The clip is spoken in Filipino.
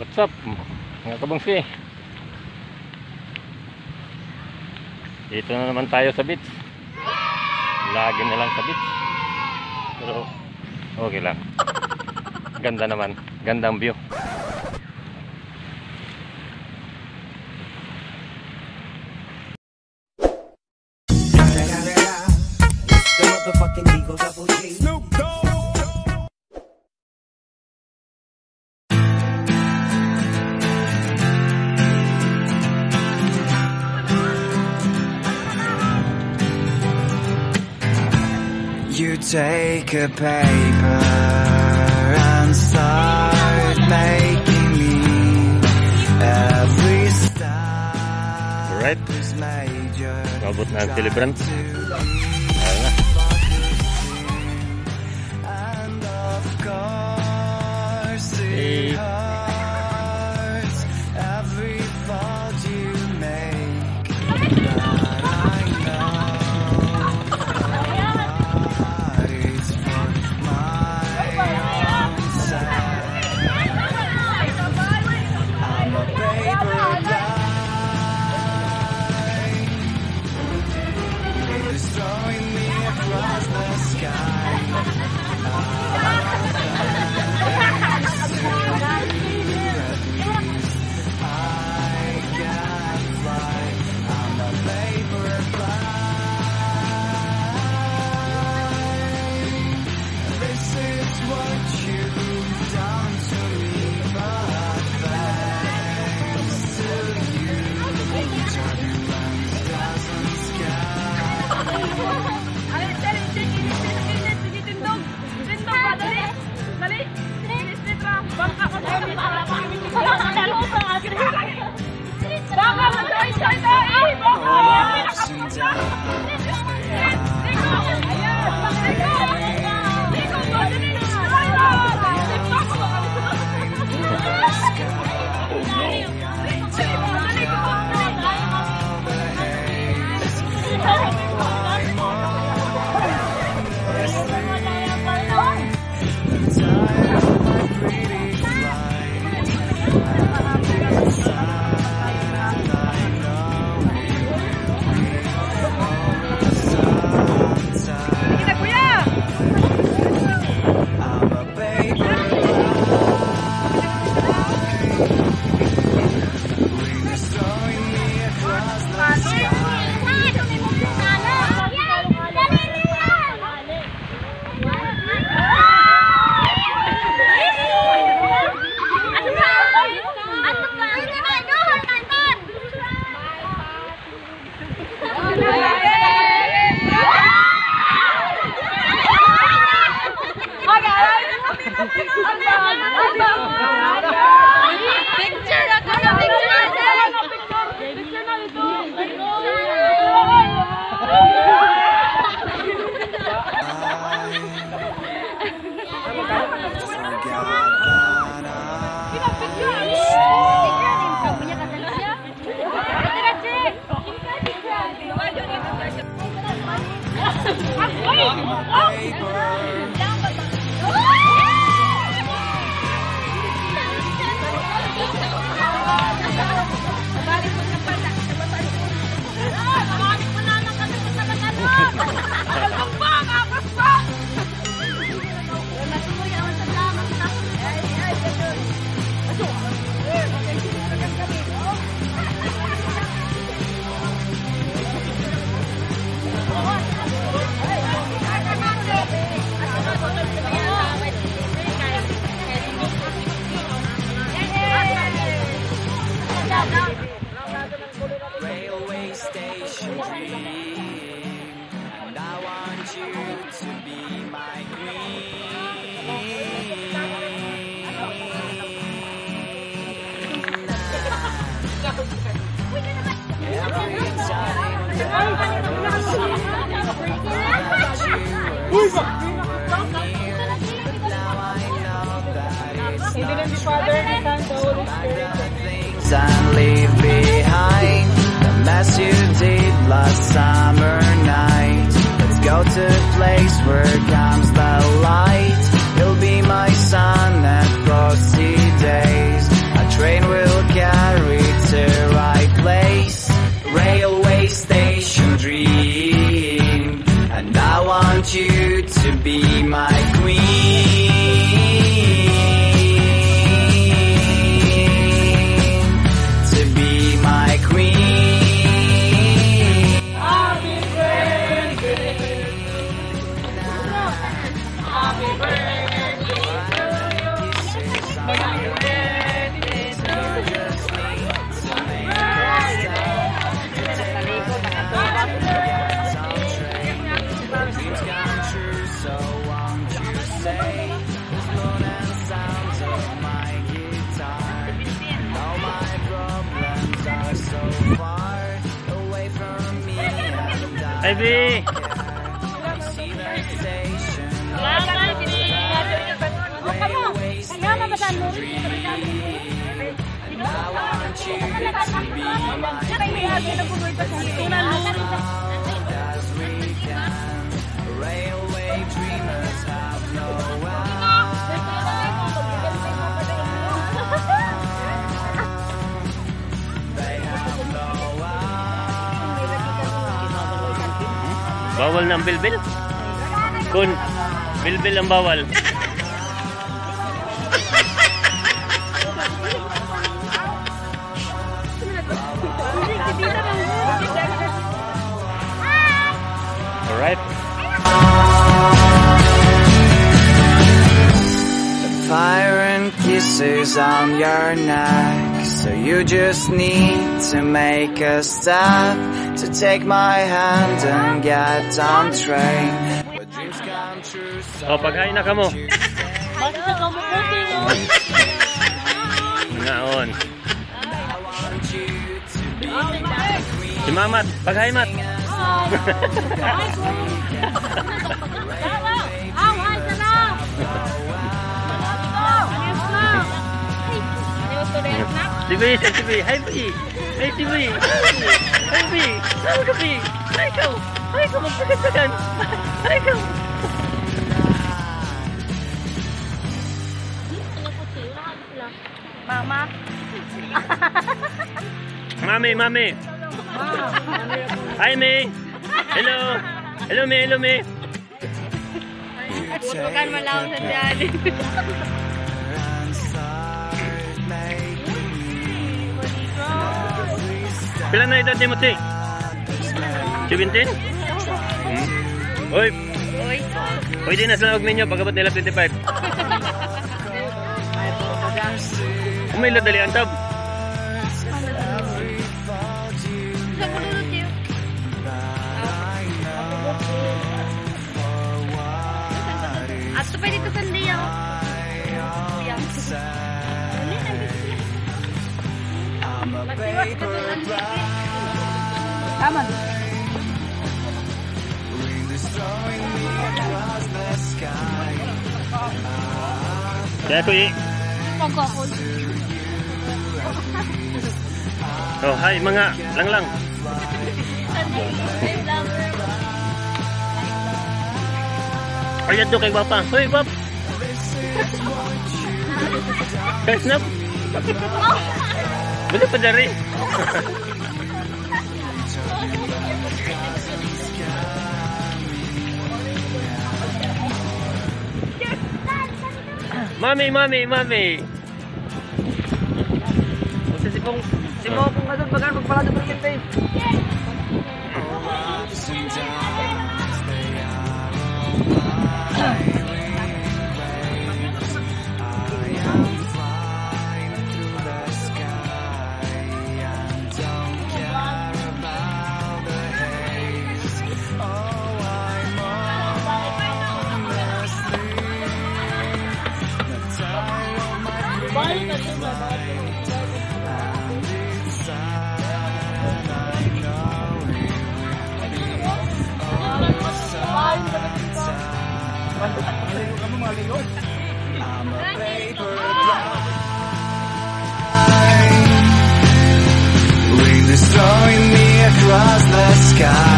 What's up mga kabangsi Dito na naman tayo sa beach. Lagi na lang sa beach. Pero okay lang. Ganda naman. Gandang view. Snoop Dogg! You take a paper and start making me every step. All right. Well, Robert and Billy Brandt. I didn't Father, the Son, the Holy Spirit. And leave want you to be my queen. And I Ivy! see that station. Kaya mabasan mo rin. I want you to be my ng bilbil. Kun, bilbil ang bawal. Kisses on your neck. So you just need to make a step to take my hand and get on train. But dreams come true, so oh, O, paghain na ka mo. Bakit sa kamukuti mo? Naon. I want you to be Si Mamat, paghain mat. Aw, Si B, si B. Hi, B. Hi, si B. Hi, B. Saan ka, B? Hi, ikaw. Hi, ikaw. Magpagatagan. Hi, ikaw. Mama. Mami, mami. Hi, May. Hello. Hello, May. Hello, May. Bukan malaw sa dyan. Pila na edad ni Muti? 17? Hmm. Uy, Uy. pwede na sa ninyo pagkabot nila 25. Kung may ladali ang tab. I... Pagkakul. Oh, hi mga lang lang. Ayan to kay Papa. Hoy, Pap. Kay Snap. Bala pa dari. Mami, mami, mami. Kasi si Pong, si Pong kung ano bagan magpala sa perkente. Ups I'm a paper plane. Destroying me across the sky.